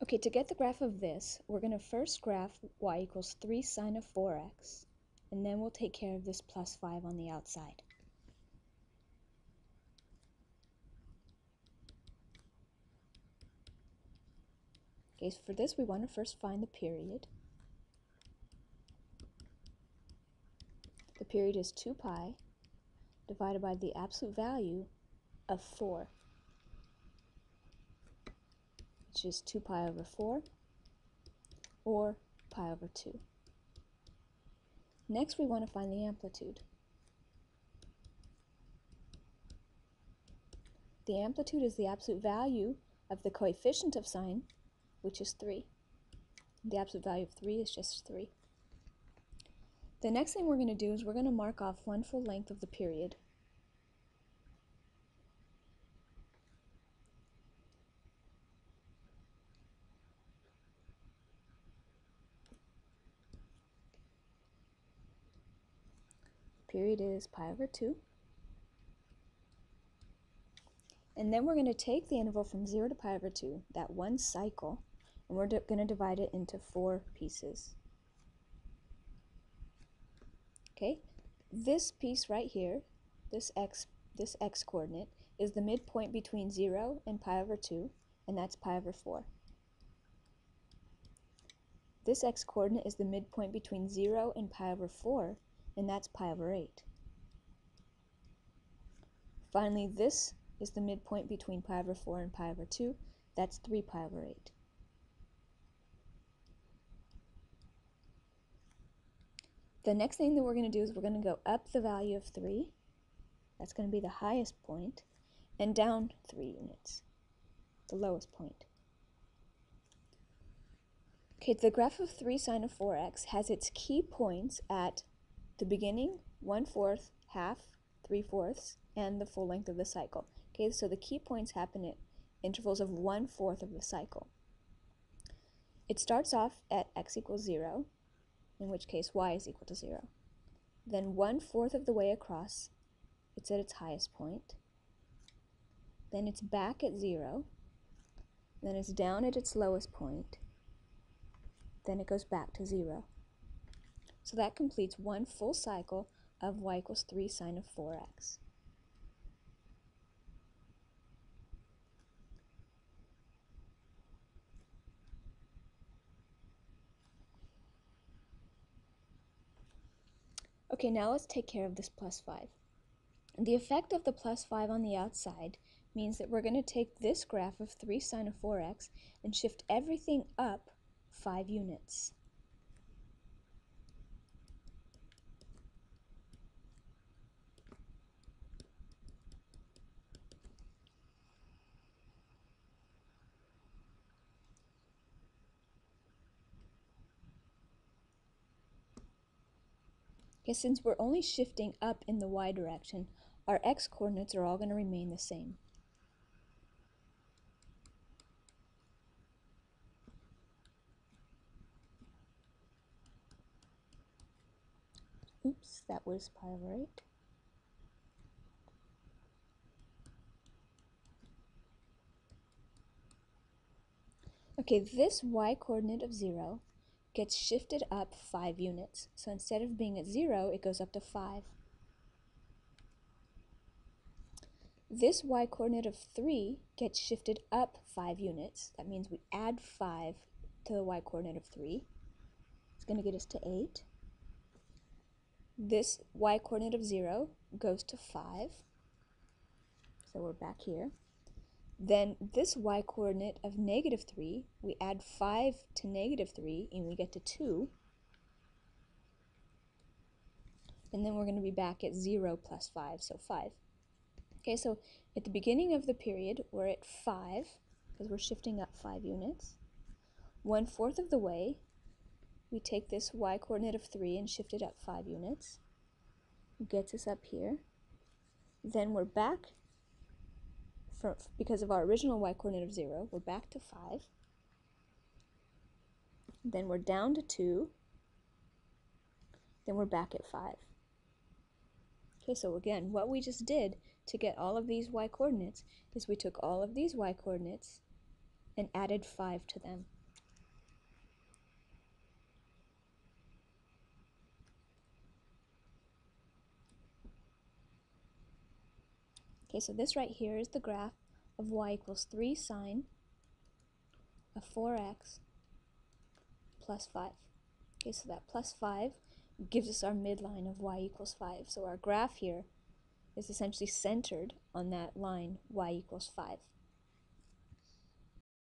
Okay, to get the graph of this, we're going to first graph y equals 3 sine of 4x, and then we'll take care of this plus 5 on the outside. Okay, so for this we want to first find the period. The period is 2 pi divided by the absolute value of 4, which is 2 pi over 4, or pi over 2. Next we want to find the amplitude. The amplitude is the absolute value of the coefficient of sine, which is 3. The absolute value of 3 is just 3. The next thing we're going to do is we're going to mark off one full length of the period. Period is pi over 2. And then we're going to take the interval from 0 to pi over 2, that one cycle, and we're going to divide it into four pieces. Okay, this piece right here, this x, this x coordinate, is the midpoint between 0 and pi over 2, and that's pi over 4. This x coordinate is the midpoint between 0 and pi over 4, and that's pi over 8. Finally, this is the midpoint between pi over 4 and pi over 2, that's 3 pi over 8. The next thing that we're going to do is we're going to go up the value of 3. That's going to be the highest point, and down 3 units, the lowest point. Okay, the graph of 3 sine of 4x has its key points at the beginning, 1 fourth, half, 3 fourths, and the full length of the cycle. Okay, so the key points happen at intervals of 1 fourth of the cycle. It starts off at x equals 0, in which case y is equal to 0. Then 1 fourth of the way across, it's at its highest point. Then it's back at 0. Then it's down at its lowest point. Then it goes back to 0. So that completes one full cycle of y equals 3 sine of 4x. Okay, now let's take care of this plus 5. The effect of the plus 5 on the outside means that we're going to take this graph of 3 sine of 4x and shift everything up 5 units. Okay, since we're only shifting up in the y direction, our x-coordinates are all going to remain the same. Oops, that was pi over 8. Okay, this y-coordinate of 0 gets shifted up 5 units. So instead of being at 0, it goes up to 5. This y-coordinate of 3 gets shifted up 5 units. That means we add 5 to the y-coordinate of 3. It's going to get us to 8. This y-coordinate of 0 goes to 5. So we're back here. Then this y-coordinate of negative 3, we add 5 to negative 3, and we get to 2. And then we're going to be back at 0 plus 5, so 5. Okay, so at the beginning of the period, we're at 5, because we're shifting up 5 units. One fourth of the way, we take this y-coordinate of 3 and shift it up 5 units. Gets us up here. Then we're back for, because of our original y coordinate of 0, we're back to 5. Then we're down to 2. Then we're back at 5. Okay, so again, what we just did to get all of these y coordinates is we took all of these y coordinates and added 5 to them. Okay, so this right here is the graph of y equals 3 sine of 4x plus 5. Okay, so that plus 5 gives us our midline of y equals 5. So our graph here is essentially centered on that line y equals 5.